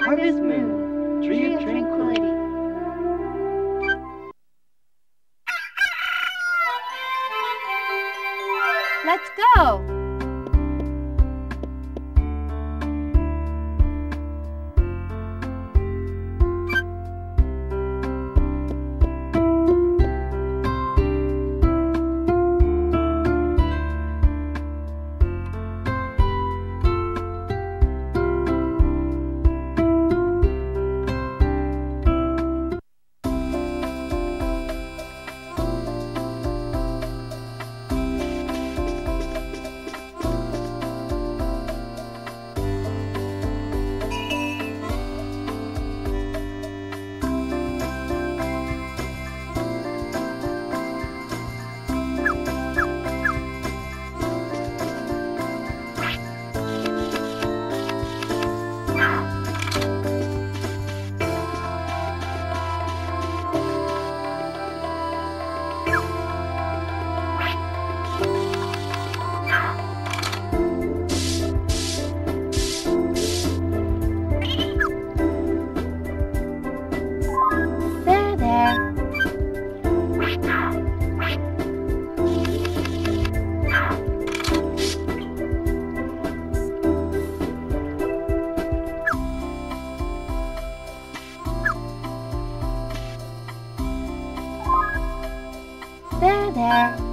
Harvest Moon, Tree of Tranquility. Let's go! 啊。